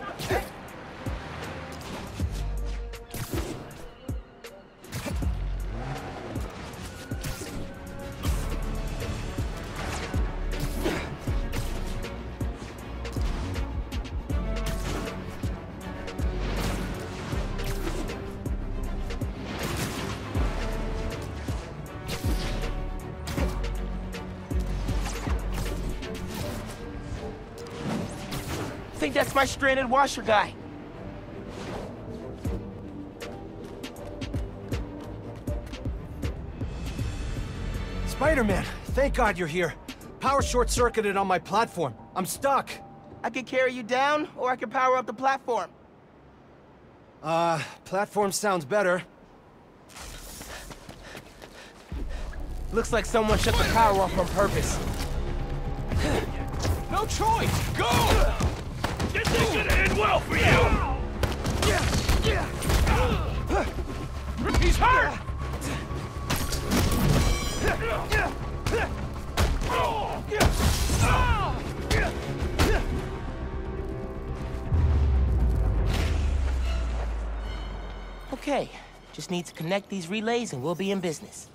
Hey. Think that's my stranded washer guy. Spider-Man, thank God you're here. Power short-circuited on my platform. I'm stuck. I could carry you down, or I could power up the platform. Uh, platform sounds better. Looks like someone shut the power off on purpose. No choice! Go! This ain't gonna end well for you! He's hurt! Okay, just need to connect these relays and we'll be in business.